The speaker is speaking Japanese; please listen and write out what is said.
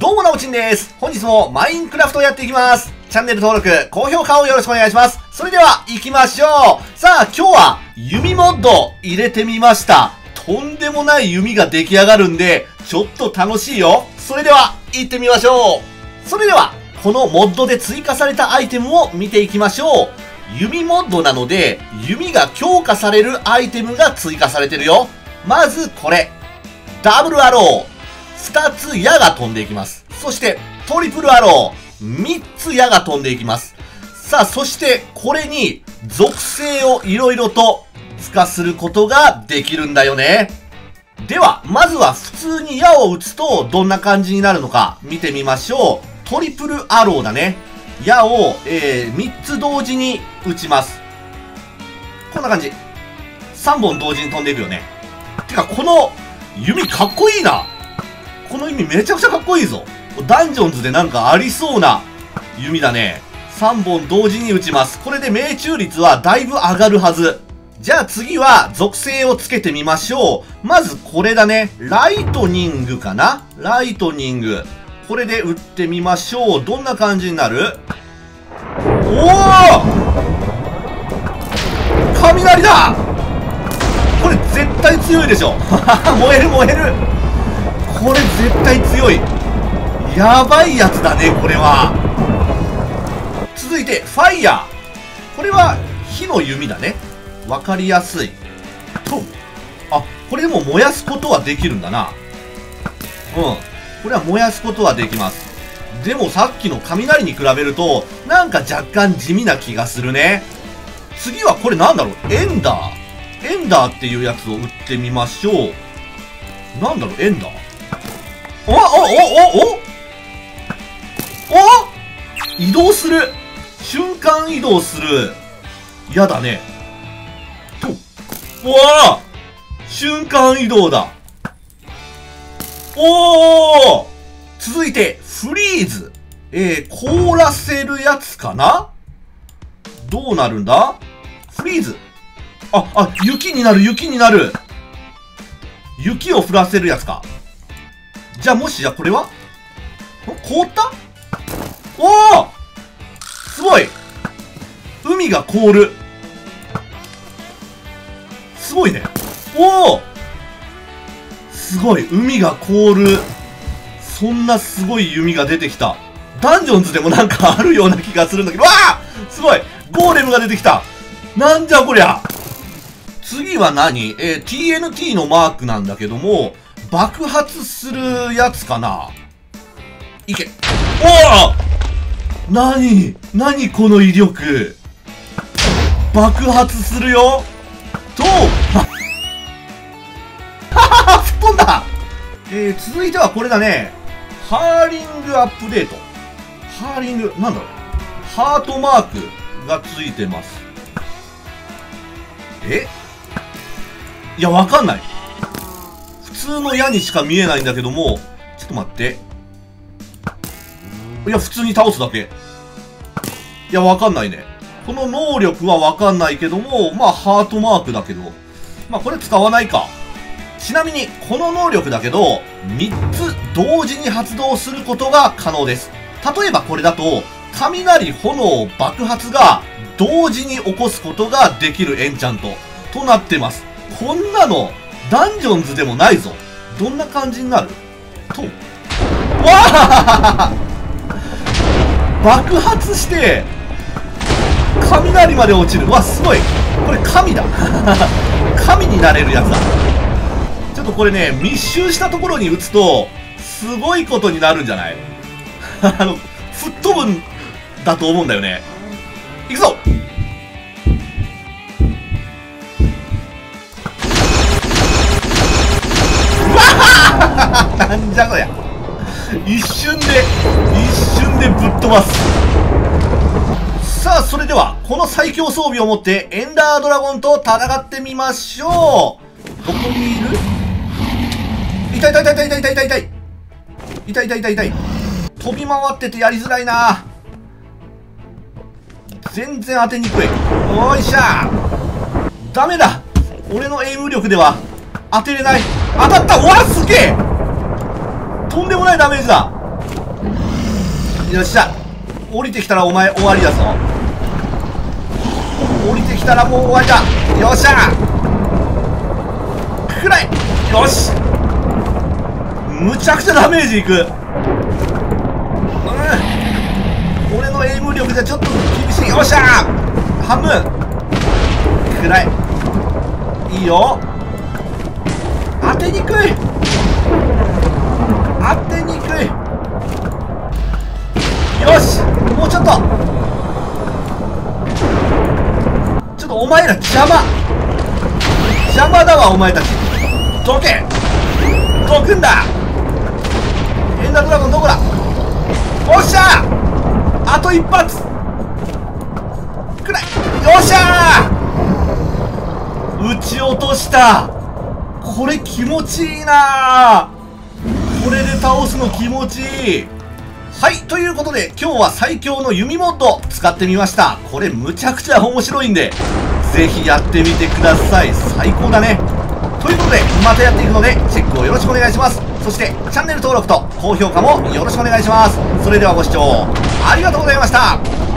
どうもなおちんです。本日もマインクラフトをやっていきます。チャンネル登録、高評価をよろしくお願いします。それでは行きましょう。さあ、今日は弓モッド入れてみました。とんでもない弓が出来上がるんで、ちょっと楽しいよ。それでは行ってみましょう。それでは、このモッドで追加されたアイテムを見ていきましょう。弓モッドなので、弓が強化されるアイテムが追加されてるよ。まずこれ。ダブルアロー。二つ矢が飛んでいきます。そして、トリプルアロー。三つ矢が飛んでいきます。さあ、そして、これに、属性をいろいろと付加することができるんだよね。では、まずは普通に矢を打つと、どんな感じになるのか、見てみましょう。トリプルアローだね。矢を、えー、3つ同時に打ちます。こんな感じ。3本同時に飛んでいくよね。てか、この弓かっこいいな。この弓めちゃくちゃかっこいいぞ。ダンジョンズでなんかありそうな弓だね。3本同時に打ちます。これで命中率はだいぶ上がるはず。じゃあ次は属性をつけてみましょう。まずこれだね。ライトニングかな？ライトニング。これで打ってみましょう。どんな感じになる？おお雷だこれ絶対強いでしょ 燃える燃える絶対強い。やばいやつだねこれは。続いてファイヤー。これは火の弓だね。わかりやすい。とあこれでも燃やすことはできるんだな。うん。これは燃やすことはできます。でもさっきの雷に比べるとなんか若干地味な気がするね。次はこれなんだろう？エンダー。エンダーっていうやつを撃ってみましょう。なんだろう？エンダー。おおおおおお移動する。瞬間移動する。やだね。とうわ瞬間移動だ。おお続いてフリーズ。えー、凍らせるやつかな？どうなるんだ？フリーズ。あ、あ、雪になる、雪になる。雪を降らせるやつか。じゃあもし、じゃこれは？凍った？おおすごい！海が凍る。すごいね。おおすごい、海が凍る。そんなすごい弓が出てきた。ダンジョンズでもなんかあるような気がするんだけど、わあすごい！ゴーレムが出てきた。なんじゃこりゃ！次は何？えー、TNT のマークなんだけども、爆発するやつかな？いけ。おお何？何この威力？爆発するよと、ははは吹っ飛んだえー、続いてはこれだね。ハーリングアップデート。ハーリング、なんだろう？ハートマークがついてます。え？いや、わかんない。普通の矢にしか見えないんだけども、ちょっと待って。いや、普通に倒すだけ。いや、わかんないね。この能力はわかんないけども、まあ、ハートマークだけど、まあ、これ使わないか。ちなみに、この能力だけど、3つ同時に発動することが可能です。例えばこれだと、雷、炎、爆発が同時に起こすことができるエンチャントとなってます。こんなの、ダンジョンズでもないぞ。どんな感じになる？と。わあ 爆発して、雷まで落ちる。わ、すごい。これ神だ。神になれるやつだ。ちょっとこれね、密集したところに撃つと、すごいことになるんじゃない？あの、吹っ飛ぶんだと思うんだよね。いくぞなんじゃこりゃ。一瞬で一瞬でぶっ飛ばす。さあそれではこの最強装備を持ってエンダードラゴンと戦ってみましょう。どこにいる？痛い痛い痛い痛い痛い痛い痛い痛い。痛い痛い痛い飛び回っててやりづらいな。全然当てにくい。おいしゃ。ダメだ。俺のエイム力では当てれない。当たった。わすげえ。とんでもないダメージだ。よっしゃ。降りてきたらお前終わりだぞ。降りてきたらもう終わりだ。よっしゃ。くらい。よし。むちゃくちゃダメージいく。うん。俺のエイム力じゃちょっと厳しい。よっしゃ。半分。くらい。いいよ。当てにくい。前ら邪魔。邪魔だわお前たち。どけ。どくんだ。エンダードラゴンどこだ？おっしゃあと一発。くらい。よっしゃ撃ち落とした。これ気持ちいいなこれで倒すの気持ちいい。はい、ということで今日は最強の弓モッド使ってみました。これむちゃくちゃ面白いんで、ぜひやってみてください。最高だね。ということで、またやっていくので、チェックをよろしくお願いします。そして、チャンネル登録と高評価もよろしくお願いします。それではご視聴ありがとうございました。